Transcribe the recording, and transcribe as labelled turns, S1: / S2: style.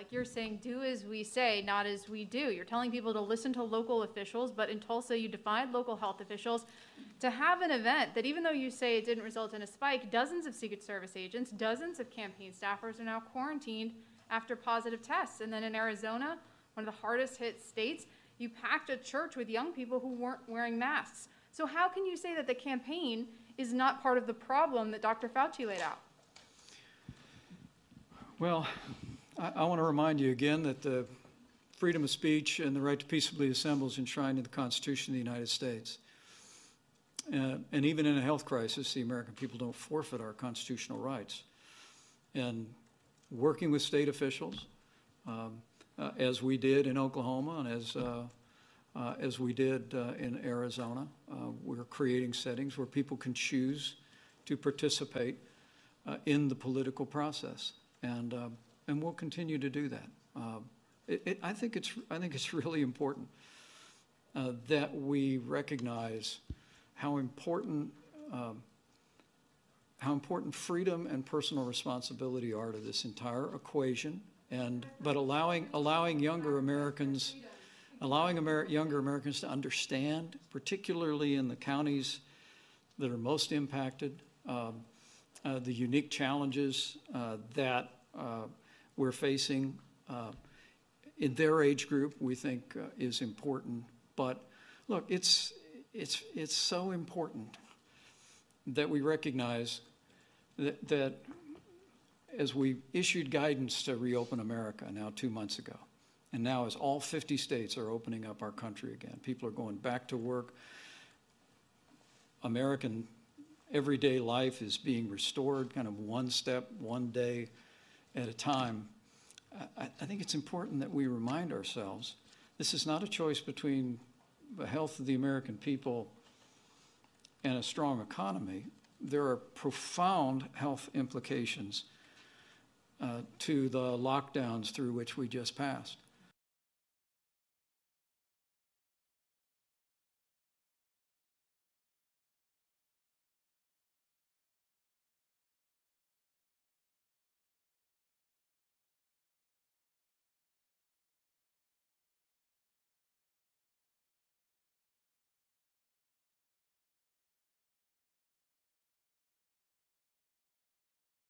S1: Like you're saying, do as we say, not as we do. You're telling people to listen to local officials, but in Tulsa, you defied local health officials to have an event that, even though you say it didn't result in a spike, dozens of Secret Service agents, dozens of campaign staffers are now quarantined after positive tests. And then in Arizona, one of the hardest hit states, you packed a church with young people who weren't wearing masks. So, how can you say that the campaign is not part of the problem that Dr. Fauci laid out?
S2: Well, I, I want to remind you again that the freedom of speech and the right to peaceably assemble is enshrined in the Constitution of the United States. Uh, and even in a health crisis, the American people don't forfeit our constitutional rights. And working with state officials, um, uh, as we did in Oklahoma and as, uh, uh as we did uh, in Arizona, uh, we're creating settings where people can choose to participate in the political process and um, and we'll continue to do that. Um, it, it, I think it's I think it's really important uh, that we recognize how important um, how important freedom and personal responsibility are to this entire equation, and but allowing allowing younger Americans allowing Amer- younger Americans to understand, particularly in the counties that are most impacted, um, uh, the unique challenges uh, that uh, we're facing uh, in their age group, we think uh, is important. But look, it's, it's, it's so important that we recognize that, that as we issued guidance to reopen America now two months ago, and now as all 50 states are opening up our country again, people are going back to work. American everyday life is being restored, kind of one step, one day at a time. I, I think it's important that we remind ourselves this is not a choice between the health of the American people and a strong economy. There are profound health implications uh, to the lockdowns through which we just passed.